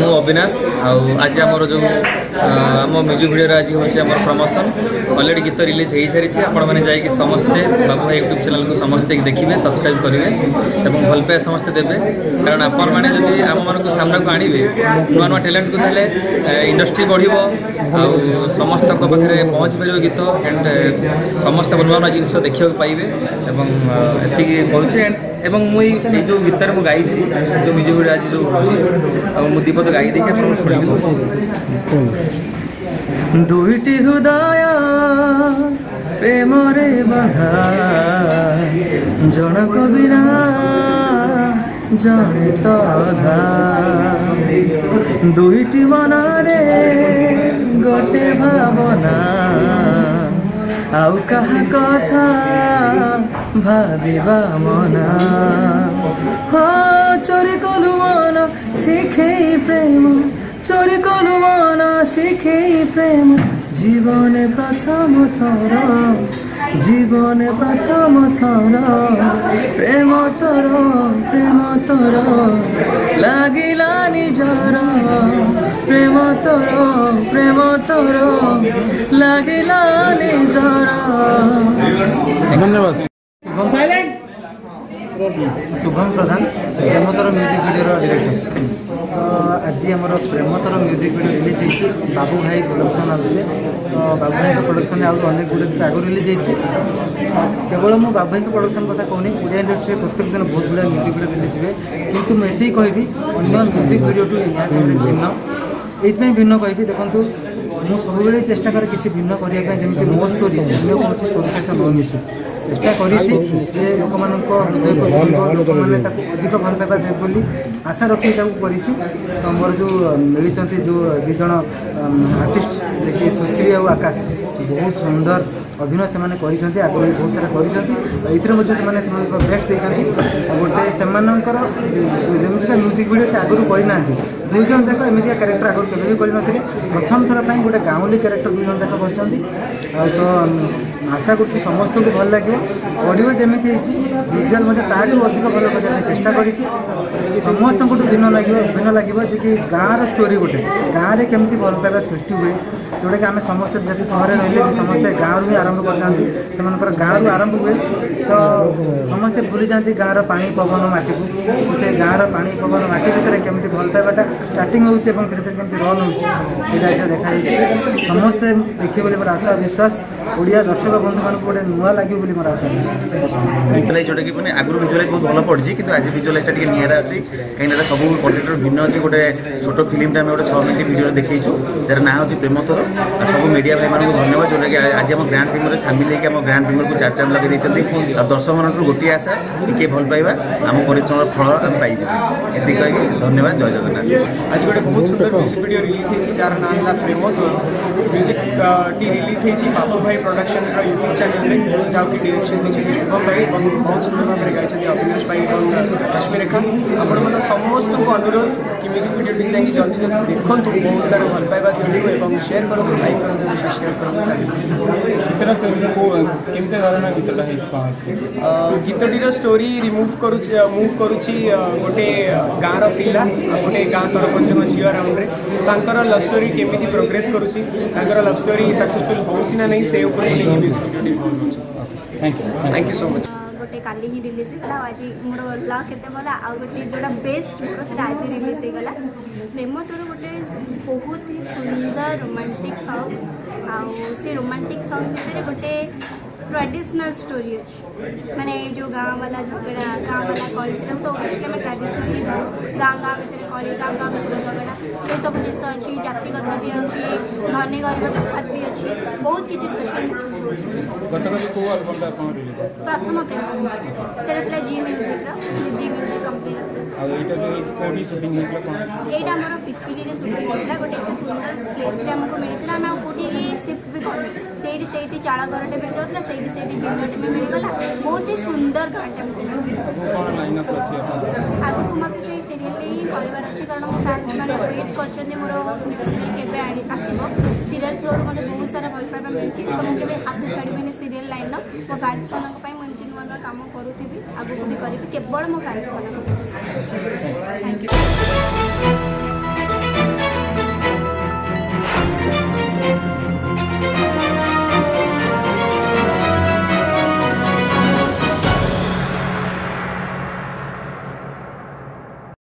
ମୁଁ ଅବିନାଶ ଆଉ ଆଜି ଆମର ଯେଉଁ ଆମ ମ୍ୟୁଜିକ୍ ଭିଡ଼ିଓର ଆଜି ହେଉଛି ଆମର ପ୍ରମୋସନ୍ ଅଲରେଡ଼ି ଗୀତ ରିଲିଜ୍ ହେଇସାରିଛି ଆପଣମାନେ ଯାଇକି ସମସ୍ତେ ବାବୁ ଭାଇ ୟୁଟ୍ୟୁବ୍ ଚ୍ୟାନେଲ୍କୁ ସମସ୍ତେ ଦେଖିବେ ସବସ୍କ୍ରାଇବ୍ କରିବେ ଏବଂ ଭଲ ପାଇବା ସମସ୍ତେ ଦେବେ କାରଣ ଆପଣମାନେ ଯଦି ଆମମାନଙ୍କୁ ସାମ୍ନାକୁ ଆଣିବେ ନୂଆ ନୂଆ ଟ୍ୟାଲେଣ୍ଟକୁ ତାହେଲେ ଇଣ୍ଡଷ୍ଟ୍ରି ବଢ଼ିବ ଆଉ ସମସ୍ତଙ୍କ ପାଖରେ ପହଞ୍ଚି ପାରିବ ଗୀତ ଆଣ୍ଡ ସମସ୍ତେ ନୂଆ ନୂଆ ଜିନିଷ ଦେଖିବାକୁ ପାଇବେ ଏବଂ ଏତିକି କହୁଛି ଏବଂ ମୁଁ ଏଇ ଯେଉଁ ଗୀତରେ ମୁଁ ଗାଇଛି ଯେଉଁ ବିଜେପି ଆଜି ଯେଉଁ ହେଉଛି ଆଉ ମୁଁ ଦୀପଦ ଗାଇ ଦେଇକି ଆପଣଙ୍କୁ ଶୁଣିକି କହୁଛି ଦୁଇଟି ହୃଦୟ ପ୍ରେମରେ ବାଧା ଜଣକ ବିନା ଜଣେ ତଧା ଦୁଇଟି ମନରେ ଗୋଟେ ଭା আউ কাহা কথা ভাবিবা মনা ହଁ ଚୋରି কলু ମନ শিখে প্রেম চোরি কলু মন শিখে প্রেম জীবনে প্রথম থর জীবনে প্রথম থর প্রেম তর প্রেম তর লাগিলা নিজর প্রেম তোর প্রেম তোর লাগিলা নিজর ধন্যবাদ শুভম প্রধান প্রেমতর ମ୍ୟୁଜିକ୍ ଭିଡ଼ିଓର ଡିରେକ୍ଟର ଆଜି ଆମର ପ୍ରେମତର ମ୍ୟୁଜିକ୍ ଭିଡ଼ିଓ ରିଲିଜ୍ ହେଇଛି ବାବୁ ଭାଇ ପ୍ରଡକ୍ସନ୍ ଆସୁଥିଲେ ତ ବାବୁ ଭାଇଙ୍କ ପ୍ରଡକ୍ସନ୍ରେ ଆଉ ଅନେକ ଗୁଡ଼ିଏ ଆଗରୁ ରିଲିଜ୍ ହେଇଛି କେବଳ ମୁଁ ବାବୁ ଭାଇଙ୍କ ପ୍ରଡକ୍ସନ୍ କଥା କହୁନି ଓଡ଼ିଆ ଇଣ୍ଡଷ୍ଟ୍ରିରେ ପ୍ରତ୍ୟେକ ଦିନ ବହୁତ ଗୁଡ଼ାଏ ମ୍ୟୁଜିକ୍ ଭିଡ଼ିଓ ରିଲିଜ୍ ହୁଏ କିନ୍ତୁ ମୁଁ ଏତିକି କହିବି ଅନ୍ୟ ମ୍ୟୁଜିକ୍ ଭିଡ଼ିଓଠୁ ନିହାତି ଭିନ୍ନ এইপাই ভিন্ন কবি দেখুন মু সবুলে চেষ্টা করে কিছু ভিন্ন করা যেমন মো স্টোরি অন্য কোণী স্টোরি সহ ন মিশু চেষ্টা করেছি যে লোক লোকমানে তাকে অধিক ভাল পাইবা দেবে বলে আশা রক্ষি তাকে করেছি তো মোর যে মিলিছেন যে দুজন আর্টিস্ট দেখি সুশ্রী আকাশ বহুত সুন্দর অধিনয় সে মানে করিছନ୍ତି আগরই বহুত সারা করিছନ୍ତି ইত্র মধ্যে মানে সেমানক ব্রেখ নেকাতি অগতই সম্মানংকর দুই জন কে মিউজিক ভিডিও সে আগরই কইনাতি দুই জন দেখো এমিনিয়া ক্যারেক্টার আগর কইনাতি প্রথম থরা পাই গটা গাওলি ক্যারেক্টার মিন দেখা করিছନ୍ତି অতো আশা করচি সমস্তকে ভাল লাগিব বড়ো যেমতে হচ্ছি ভিজুয়াল মধ্যে টাইটু অধিক ভালো করার চেষ্টা করিছি সমস্তকে ভিন্ন লাগিব ভিন্ন লাগিব যে কি গাঁরের স্টোরি গটে গাঁরের কেমতে বলপবে সৃষ্টি হই ଯେଉଁଟାକି ଆମେ ସମସ୍ତେ ଯେତେ ସହରରେ ରହିଲେ ସମସ୍ତେ ଗାଁରୁ ହିଁ ଆରମ୍ଭ କରିଥାନ୍ତି ସେମାନଙ୍କର ଗାଁରୁ ଆରମ୍ଭ ହୁଏ ତ ସମସ୍ତେ ଭୁଲି ଯାଆନ୍ତି ଗାଁର ପାଣି ପବନ ମାଟିକୁ ସେ ଗାଁର ପାଣି ପବନ ମାଟି ଭିତରେ କେମିତି ଭଲ ପାଇବାଟା ଷ୍ଟାର୍ଟିଂ ହେଉଛି ଏବଂ ଧୀରେ ଧୀରେ କେମିତି ରନ୍ ହେଉଛି ସେଇଟା ଏଠାରେ ଦେଖାଯାଇଛି ସମସ୍ତେ ଦେଖିବେ ବୋଲି ମୋର ଆଶା ବିଶ୍ୱାସ ଓଡ଼ିଆ ଦର୍ଶକ ବନ୍ଧୁମାନଙ୍କୁ ଗୋଟେ ନୂଆ ଲାଗିବ ବୋଲି ମୋର ଆଶା ଭିଜୁଆଲାଇଜ୍ ଯେଉଁଟାକି ମାନେ ଆଗରୁ ଭିଜୁଆଲାଇଜ୍ ବହୁତ ଭଲ ପଡ଼ିଛି କିନ୍ତୁ ଆଜି ଭିଜୁଆଲାଇଜ୍ଟା ଟିକେ ନିଆରା ଅଛି କାହିଁକିନା ସବୁ କଣ୍ଟେଣ୍ଟର ଭିନ୍ନ ଅଛି ଗୋଟେ ଛୋଟ ଫିଲ୍ମଟା ଆମେ ଗୋଟେ ଛଅ ମିନିଟ୍ ଭିଡ଼ିଓରେ ଦେଖେଇଛୁ ଯାହାର ନାଁ ହେଉଛି ପ୍ରେମଥର ସବୁ ମିଡ଼ିଆ ଭାଇମାନଙ୍କୁ ଧନ୍ୟବାଦ ଯେଉଁଟାକି ଆଜି ଆମ ଗ୍ରାଣ୍ଡ ପ୍ରିମିୟରରେ ସାମିଲ ହେଇକି ଆମ ଗ୍ରାଣ୍ଡ ପ୍ରିମିୟରକୁ ଚାରି ଚାନ୍ଦ ଲଗାଇ ଦେଇଛନ୍ତି ଆଉ ଦର୍ଶକମାନଙ୍କରୁ ଗୋଟିଏ ଆଶା ଟିକେ ଭଲ ପାଇବା ଆମ ପରିଶ୍ରମର ଫଳ ଆମେ ପାଇଯିବୁ ଏତିକି କହିକି ଧନ୍ୟବାଦ ଜୟ ଜଗନ୍ନାଥ ଆଜି ଗୋଟେ ବହୁତ ସୁନ୍ଦର ମ୍ୟୁଜିକ୍ ଭିଡ଼ିଓ ରିଲିଜ୍ ହେଇଛି ଯାହାର ନାଁ ହେଲା ପ୍ରେମତ୍ୱ ମ୍ୟୁଜିକ୍ଟି ରିଲିଜ୍ ହେଇଛି ବାବୁ ଭାଇ ପ୍ରଡକ୍ସନ୍ର ୟୁଟ୍ୟୁବ୍ ଚ୍ୟାନେଲ୍ରେ ଯାହାକି ଡିରେକ୍ସନ୍ ଦେଇଛନ୍ତି ଶୁଭମ ଭାଇ ବହୁତ ସୁନ୍ଦର ଭାବରେ ଗାଇଛନ୍ତି ରଶ୍ମି ରେଖା ଆପଣମାନେ ସମସ୍ତଙ୍କୁ ଅନୁରୋଧ କି ମ୍ୟୁଜିକ୍ ଭିଡ଼ିଓଟି ଯାଇକି ଜଲ୍ଦି ଜଲ୍ଦି ଦେଖନ୍ତୁ ବହୁତ ସାରା ଭଲ ପାଇବା ଦିଅନ୍ତୁ ଏବଂ ସେୟାର କରନ୍ତୁ ଲାଇକ୍ କରନ୍ତୁ ବିଶେଷ ସେୟାର କରନ୍ତୁ ଗୀତଟିର ଷ୍ଟୋରି ରିମୁଭ୍ କରୁଛି ମୁଭ୍ କରୁଛି ଗୋଟେ ଗାଁର ପିଲା ଗୋଟେ ଗାଁ ସରପଞ୍ଚଙ୍କ ଝିଅ ରାଉଣ୍ଡରେ ତାଙ୍କର ଲଭ୍ ଷ୍ଟୋରି କେମିତି ପ୍ରୋଗ୍ରେସ୍ କରୁଛି ତାଙ୍କର ଲଭ୍ ଷ୍ଟୋରି सक्सेसफुल हो ना नहीं से ऊपर thank you thank you so much गोटे का ही रिलीज होगा आज मोर लक भला आ गए जो बेस्ट मोर से आज रिलीज होगा प्रेम टोर गोटे बहुत ही सुंदर रोमांटिक सॉन्ग से रोमांटिक सॉन्ग भितर गोटे ट्रेडिशनल स्टोरी अच्छे माने जो गाँव वाला झगड़ा गाँव वाला कल से तो ट्राडिशनाली गाँ गाँ भाई कल गाँ गाँ भाई ସେ ସବୁ ଜିନିଷ ଅଛି ଜାତି କଥା ବି ଅଛି ଧନୀ ଗରିବ ତଫାତ ବି ଅଛି ବହୁତ କିଛି ସ୍ପେଶାଲ ମେସେଜ ରହୁଛି ପ୍ରଥମ ପ୍ରେମ ସେଟା ଥିଲା ଜି ମ୍ୟୁଜିକର ଜି ମ୍ୟୁଜିକ କମ୍ପାନୀର ଏଇଟା ଆମର ପିପିଲିରେ ସୁଟିଂ ହେଇଥିଲା ଗୋଟେ ଏତେ ସୁନ୍ଦର ପ୍ଲେସ୍ରେ ଆମକୁ ମିଳିଥିଲା ଆମେ ଆଉ କୋଉଠିକି ସିଫ୍ଟ ବି କରିନୁ ସେଇଠି ସେଇଠି ଚାଳ ଘରଟେ ମିଳିଯାଉଥିଲା ସେଇଠି ସେଇଠି ଭିଣ୍ଡଟେ ବି ମିଳିଗଲା ବହୁତ ହି ସୁନ୍ଦର ଘରଟେ ଆଗକୁ ମୋତେ ସେଇ ସିରିଏଲ୍ କରିବାର ଅଛି କାରଣ ମୋ ଫ୍ୟାନ୍ସମାନେ ୱେଟ୍ କରିଛନ୍ତି ମୋର ସିରିଏଲ୍ କେବେ ଆସିବ ସିରିଏଲ୍ ଥ୍ରୋରୁ ମୋତେ ବହୁତ ସାରା ଭଲ ପାଇବା ମିଳିଛି କେବେ ହାତ ଛାଡ଼ିବିନି ସିରିଏଲ୍ ଲାଇନ୍ର ମୋ ଫ୍ୟାନ୍ସମାନଙ୍କ ପାଇଁ ମୁଁ ଏମିତି ନୂଆ କାମ କରୁଥିବି ଆଗକୁ ବି କରିବି କେବଳ ମୋ ଫ୍ୟାନ୍ସମାନଙ୍କ ପାଇଁ ଥ୍ୟାଙ୍କ ୟୁ